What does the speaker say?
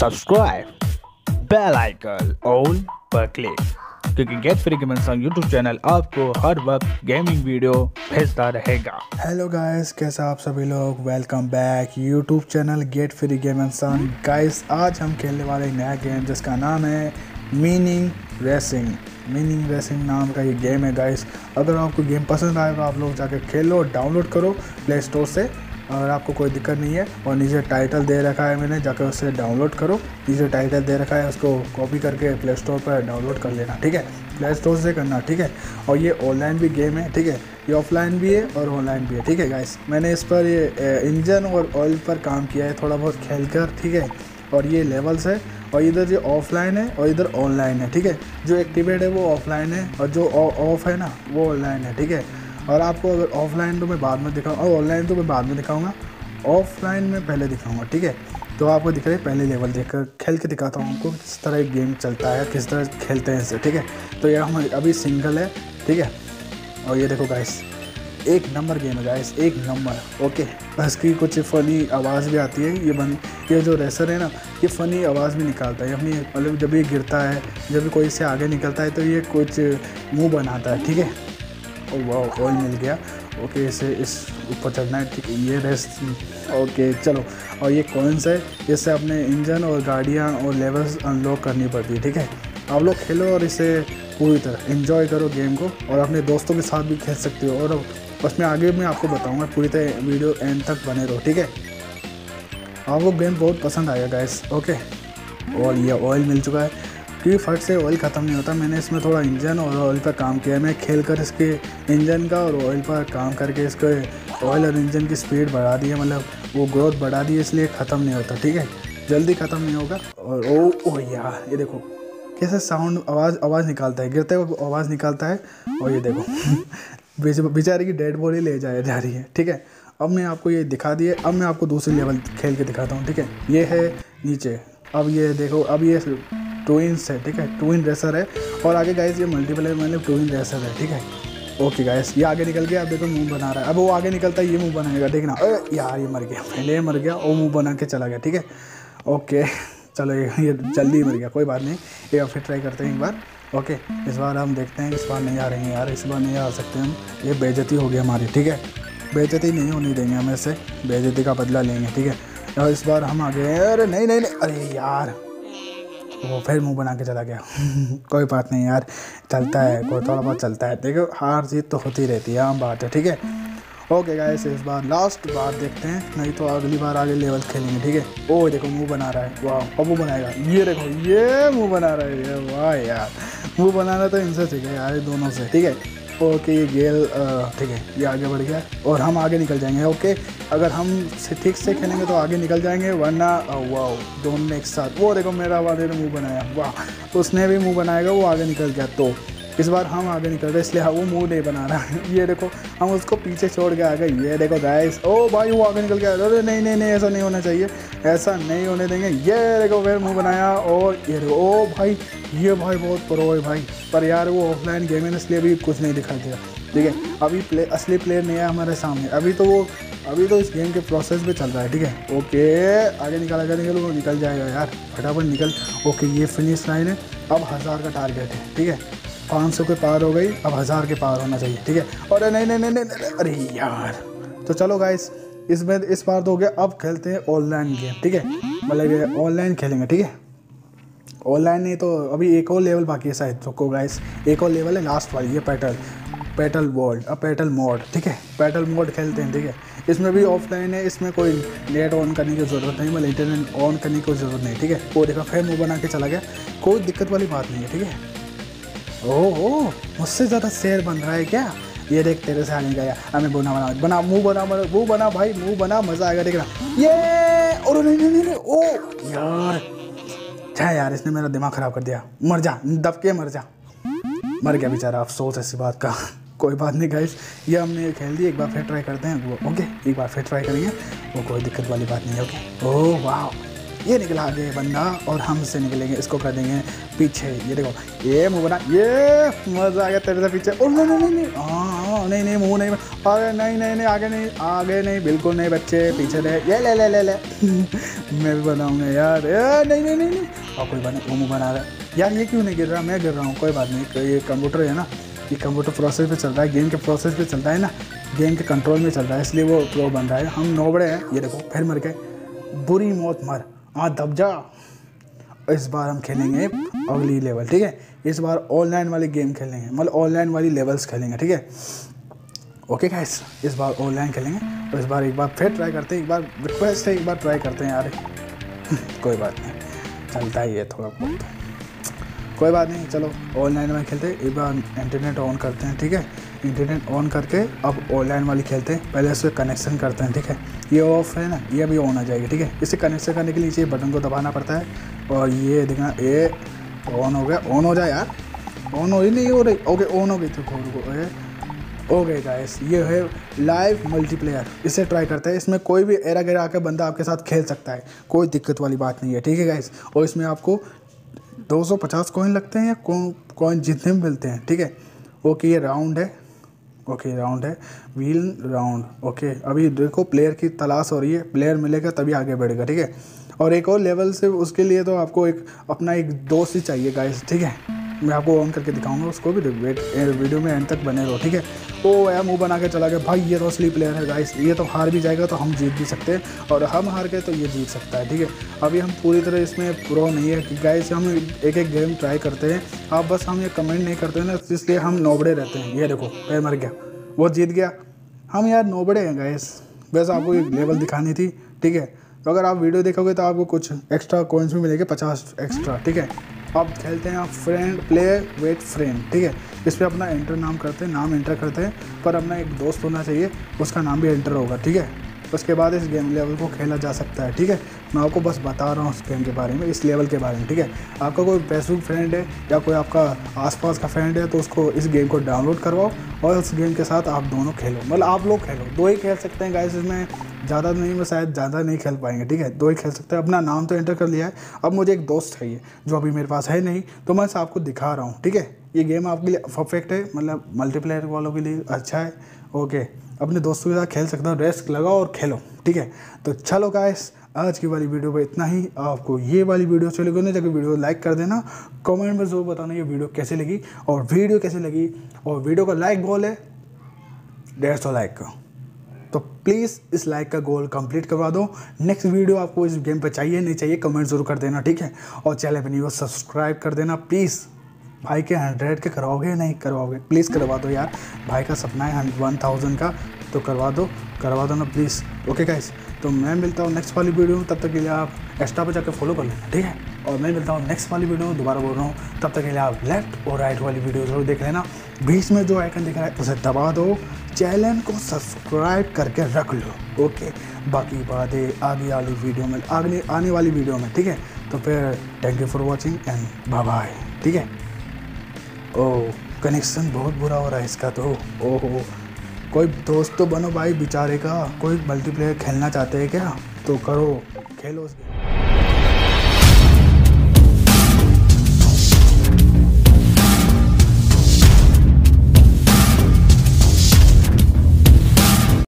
subscribe bell icon all पर click क्योंकि get free game song YouTube channel आपको हर वक्त गेमिंग वीडियो भेजता रहेगा. हेलो गाइस कैसे आप सभी लोग? Welcome back YouTube channel get free game son guys आज हम खेलने वाले नया गेम जिसका नाम है मीनिंग रेसिंग मीनिंग रेसिंग नाम का ये गेम है गाइस अगर आपको गेम पसंद आए तो आप लोग जाके खेलो डाउनलोड करो प्ले स्टोर से अगर आपको कोई दिक्कत नहीं है। और नीचे टाइटल दे रखा है मैंने जाकर उससे डाउनलोड करो। नीचे टाइटल दे रखा है, उसको कॉपी करके प्ले स्टोर पर डाउनलोड कर लेना, ठीक है? प्ले स्टोर से करना, ठीक है? और ये ऑनलाइन भी गेम है, ठीक है? ये ऑफलाइन भी है और ऑनलाइन भी है, ठीक है गाइस मैंने इस पर ये इंजन और ऑयल पर काम किया है, थोड़ा बहुत खेल कर, ठीक है? और ये लेवल्स है, और इधर जो ऑफलाइन है और इधर ऑनलाइन है, ठीक है? जो एक्टिवेट है वो ऑफलाइन है, और जो ऑफ़ है ना, वो ऑनलाइन है, ठीक है? और आपको अगर ऑफलाइन तो मैं बाद में दिखाऊँ और ऑनलाइन तो मैं बाद में दिखाऊँगा। ऑफलाइन में पहले दिखाऊँगा, ठीक है? तो आपको दिख रहा है पहले लेवल देखकर खेल के दिखाता हूँ आपको किस तरह गेम चलता है, किस तरह खेलते हैं इसे, ठीक है? तो यह हम अभी सिंगल है, ठीक है? और ये देखो गाइस एक नंबर गेम है गाइस एक नंबर ओके इसकी कुछ फ़नी आवाज़ भी आती है, ये बन ये जो रेसर है ना, ये फ़नी आवाज़ भी निकालता है। अपनी मतलब जब ये गिरता है, जब भी कोई इससे आगे निकलता है तो ये कुछ मुँह बनाता है, ठीक है? ओ वाह ऑयल मिल गया। ओके इसे इस ऊपर चढ़ना है, ठीक ये रेस्ट ओके चलो, और ये कॉइन्स है? इससे अपने इंजन और गाड़ियाँ और लेवल्स अनलॉक करनी पड़ती है, ठीक है? आप लोग खेलो और इसे पूरी तरह इन्जॉय करो गेम को, और अपने दोस्तों के साथ भी खेल सकते हो। और उसमें आगे मैं आपको बताऊँगा, पूरी तरह वीडियो एंड तक बने रहो, ठीक है? आपको गेम बहुत पसंद आएगा गैस ओके और ये ऑयल मिल चुका है। क्योंकि फट से ऑयल ख़त्म नहीं होता। मैंने इसमें थोड़ा इंजन और ऑयल पर काम किया है। मैं खेल कर इसके इंजन का और ऑयल पर काम करके इसके ऑयल और इंजन की स्पीड बढ़ा दी है। मतलब वो ग्रोथ बढ़ा दी है, इसलिए ख़त्म नहीं होता, ठीक है? जल्दी ख़त्म नहीं होगा। और ओ ओ यार ये देखो, कैसे साउंड आवाज़ आवाज़ निकालता है। गिरते हुए आवाज़ निकालता है। और ये देखो बेचारे की डेड बॉडी ले जाया जा रही है, ठीक है? अब मैं आपको ये दिखा दिए, अब मैं आपको दूसरी लेवल खेल के दिखाता हूँ, ठीक है? ये है नीचे। अब ये देखो, अब ये ट्विंस है, ठीक है? ट्विन रेसर है। और आगे गाइस ये मल्टीप्लेयर मतलब ट्विन रेसर है, ठीक है? ओके गाइस ये आगे निकल गया अब देखो मुँह बना रहा है। अब वो आगे निकलता है, ये मुँह बनाएगा ठीक देखना यार, ये मर गया, पहले मर गया, वो मुँह बना के चला गया, ठीक है? ओके चलो ये जल्दी मर गया, कोई बात नहीं। ये फिर ट्राई करते हैं एक बार। ओके इस बार हम देखते हैं, इस बार नहीं आ रहे हैं यार, इस बार नहीं आ सकते हम। ये बेजती हो गई हमारी, ठीक है? बेजती नहीं होनी देंगे हम ऐसे बेजती का बदला लेंगे, ठीक है? और इस बार हम आ गए अरे नहीं नहीं नहीं, अरे यार। वो फिर मुँह बना के चला गया। कोई बात नहीं यार, चलता है, कोई थोड़ा बहुत चलता है। देखो, हार जीत तो होती रहती है, आम बात है, ठीक है? ओके गाइस इस बार लास्ट बार देखते हैं, नहीं तो अगली बार आगे लेवल खेलेंगे, ठीक है? ओ, देखो, मुँह बना रहा है, वाह, अब मुँह बनाएगा। ये देखो, ये मुँह बना रहा है वाह यार। मुँह बनाना तो इनसे सीखे यार दोनों से, ठीक है? ओके ये गेल ठीक है, ये आगे बढ़ गया। और हम आगे निकल जाएँगे, ओके? अगर हम ठीक से खेलेंगे तो आगे निकल जाएँगे, वरना वाह दोनों एक साथ। वो देखो, मेरा वाले ने मुँह बनाया, वाह। उसने भी मुँह बनाएगा, वो आगे निकल गया तो। इस बार हम आगे निकल रहे इसलिए हाँ वो मुँह नहीं बना रहा है। ये देखो, हम उसको पीछे छोड़ के आ गए ये देखो गैस ओ भाई, वो आगे निकल गया अरे नहीं नहीं नहीं, ऐसा नहीं होना चाहिए, ऐसा नहीं होने देंगे। ये देखो, फिर मुँह बनाया और ये देखो, ओ भाई, ये भाई बहुत प्रो है भाई। पर यार, वो ऑफलाइन गेम है इसलिए अभी कुछ नहीं दिखाई दिया ठीक है, अभी प्ले असली प्लेयर नहीं है हमारे सामने। अभी तो वो, अभी तो इस गेम के प्रोसेस में चल रहा है, ठीक है? ओके आगे निकाला आगे निकल वो निकल जाएगा यार। फटाफट निकल। ओके ये फिनिश लाइन है। अब हज़ार का टारगेट है, ठीक है? पाँच सौ के पार हो गई, अब हज़ार के पार होना चाहिए, ठीक है? और नहीं नहीं नहीं नहीं अरे यार। तो चलो गाइस इसमें, इस बार तो हो गया, अब खेलते हैं ऑनलाइन गेम ठीक है? मतलब ऑनलाइन खेलेंगे, ठीक है? ऑनलाइन नहीं तो अभी एक और लेवल बाकी है शायद, रुको गाइस एक और लेवल है लास्ट वाली, ये पेटल पेटल वर्ल्ड अब पेटल मोड ठीक है? पेटल मोड खेलते हैं, ठीक है? इसमें भी ऑफलाइन है, इसमें कोई नेट ऑन करने की ज़रूरत नहीं मतलब इंटरनेट ऑन करने की ज़रूरत नहीं, ठीक है? वो देखा फिर मुँह बना के चला गया, कोई दिक्कत वाली बात नहीं है, ठीक है? ओह मुझसे ज़्यादा शेर बन रहा है क्या? ये देख तेरे से आने गया। हमें बुना, बना बना, मुँह बना मुँह बना भाई, मुँह बना, मज़ा आएगा देखना। ये और नहीं नहीं नहीं ओ यार। क्या यार, इसने मेरा दिमाग ख़राब कर दिया। मर जा, दब के मर जा। मर गया बेचारा, अफसोस ऐसी बात का। कोई बात नहीं गाइस ये हमने खेल दी, एक बार फिर ट्राई करते हैं। ओके एक बार फिर ट्राई करेंगे। वो कोई दिक्कत वाली बात नहीं है ओके ओह वाह ये निकला आगे बंदा, और हमसे निकलेंगे, इसको कर देंगे पीछे ये देखो ये मुँह बना ये मज़ा आ गया तेरे से पीछे। और नहीं नहीं नहीं हाँ बनाओ नहीं नहीं मुँह नहीं अरे नहीं नहीं नहीं आगे नहीं आगे नहीं बिल्कुल नहीं बच्चे पीछे रहे। ये ले ले ले ले। मैं भी बनाऊँगा यार। ए, नहीं नहीं नहीं नहीं। और कोई बना वो मुँह बना रहा है। यार ये क्यों नहीं गिर रहा? मैं गिर रहा हूँ कोई बात नहीं। ये कंप्यूटर है ना ये कंप्यूटर प्रोसेस पे चल रहा है गेम के प्रोसेस पे चलता है ना गेम के कंट्रोल में चल रहा है इसलिए वो प्रो बन रहा है। हम नोबड़े हैं ये देखो फिर मर गए। बुरी मौत मर हाँ दब जा। इस बार हम खेलेंगे अगली लेवल ठीक है? इस बार ऑनलाइन वाले गेम खेलेंगे मतलब ऑनलाइन वाली लेवल्स खेलेंगे, ठीक है? ओके गाइस इस बार ऑनलाइन खेलेंगे। तो इस बार एक बार फिर ट्राई करते हैं, एक बार रिक्वेस्ट है, एक बार ट्राई करते हैं, यार। कोई बात नहीं, चलता ही है थोड़ा बहुत। कोई बात नहीं, चलो ऑनलाइन में खेलते एक बार इंटरनेट ऑन करते हैं, ठीक है? इंटरनेट ऑन करके अब ऑनलाइन वाली खेलते हैं। पहले इससे कनेक्शन करते हैं, ठीक है? ये ऑफ़ है ना? ये अभी ऑन आ जाएगी, ठीक है? इसे कनेक्शन करने के लिए इसे बटन को दबाना पड़ता है। और ये देखना, ये ऑन हो गया। ऑन हो जाए यार। ऑन हो ही नहीं, हो रही। ओके ऑन हो गई थी खोल को हो गए गाइस ये है लाइव मल्टीप्लेयर इसे ट्राई करते हैं। इसमें कोई भी एरा गेरा आकर बंदा आपके साथ खेल सकता है। कोई दिक्कत वाली बात नहीं है, ठीक है गाइस और इसमें आपको 250 कॉइन लगते हैं या कॉइन जितने भी मिलते हैं, ठीक है? ओके, ये राउंड है। ओके राउंड है। Wheel round okay. अभी देखो प्लेयर की तलाश हो रही है। प्लेयर मिलेगा, तभी आगे बढ़ेगा, ठीक है? और एक और लेवल से उसके लिए तो आपको एक, अपना एक दोस्त ही चाहिए गाइस ठीक है? मैं आपको ऑन करके दिखाऊँगा, उसको भी वेट वीडियो में एंड तक बने रहो, ठीक है? ओ यार मुँह बना के चला गया, भाई, ये तो असली प्लेयर है गाइस ये तो हार भी जाएगा तो हम जीत भी सकते हैं, और हम हार गए तो ये जीत सकता है, ठीक है? अभी हम पूरी तरह इसमें प्रो नहीं है, कि गाइस हम एक एक गेम ट्राई करते हैं, आप बस हम ये कमेंट नहीं करते ना, इसलिए हम नोबड़े रहते हैं, ये देखो पैर मर गया, वो जीत गया। हम यार नोबड़े हैं गाइस बस आपको एक लेवल दिखानी थी, ठीक है? तो अगर आप वीडियो देखोगे तो आपको कुछ एक्स्ट्रा कॉइन्स भी मिलेंगे, पचास एक्स्ट्रा ठीक है? अब खेलते हैं आप फ्रेंड प्ले वेट फ्रेंड ठीक है? इस पर अपना एंटर नाम करते हैं, नाम एंटर करते हैं, पर अपना एक दोस्त होना चाहिए, उसका नाम भी एंटर होगा, ठीक है? उसके बाद इस गेम लेवल को खेला जा सकता है, ठीक है? मैं आपको बस बता रहा हूँ उस गेम के बारे में, इस लेवल के बारे में, ठीक है? आपका कोई फेसबुक फ्रेंड है या कोई आपका आसपास का फ्रेंड है तो उसको इस गेम को डाउनलोड करवाओ और उस गेम के साथ आप दोनों खेलो। मतलब आप लोग खेलो, दो ही खेल सकते हैं गाइस इसमें, ज़्यादा नहीं मैं शायद ज़्यादा नहीं खेल पाएँगे, ठीक है? दो ही खेल सकते हैं, अपना नाम तो एंटर कर लिया है। अब मुझे एक दोस्त चाहिए, जो अभी मेरे पास है नहीं तो मैं आपको दिखा रहा हूँ, ठीक है? ये गेम आपके लिए परफेक्ट है मतलब मल्टीप्लेयर वालों के लिए अच्छा है। ओके अपने दोस्तों के साथ खेल सकता हो रेस्ट लगाओ और खेलो, ठीक है? तो चलो गाइस आज की वाली वीडियो पर इतना ही। आपको ये वाली वीडियो अच्छी लगी ना जाकर वीडियो लाइक कर देना। कमेंट में ज़रूर बताना ये वीडियो कैसे लगी और वीडियो कैसे लगी। और वीडियो का लाइक गोल है डेढ़ सौ लाइक का। तो प्लीज़ इस लाइक का गोल कंप्लीट करवा दो। नेक्स्ट वीडियो आपको इस गेम पर चाहिए, नहीं चाहिए कमेंट ज़रूर कर देना, ठीक है? और चैनल पर नहीं हो सब्सक्राइब कर देना प्लीज़ भाई के हंड्रेड के करवाओगे नहीं करवाओगे? प्लीज़ करवा दो यार। भाई का सपना है वन थाउज़ेंड का तो करवा दो। करवा दो ना प्लीज़ ओके गाइस तो मैं मिलता हूँ नेक्स्ट वाली वीडियो में। तब तक के लिए आप एक्स्ट्रा पर जाकर फॉलो कर लेना, ठीक है? और मैं मिलता हूँ नेक्स्ट वाली वीडियो में। दोबारा बोल रहा हूँ। तब तक के लिए आप लेफ़्ट और राइट वाली वीडियो ज़रूर देख लेना। बीच में जो आइकन दिख रहा है, उसे दबा दो। चैनल को सब्सक्राइब करके रख लो ओके बाकी बातें आगे वाली वीडियो में, आगे आने वाली वीडियो में, ठीक है? तो फिर thank you for watching and bye bye ठीक है? ओह कनेक्शन बहुत बुरा हो रहा है इसका तो। ओहो, कोई दोस्त तो बनो भाई बेचारे का। कोई मल्टीप्लेयर खेलना चाहते हैं क्या? तो करो, खेलो उस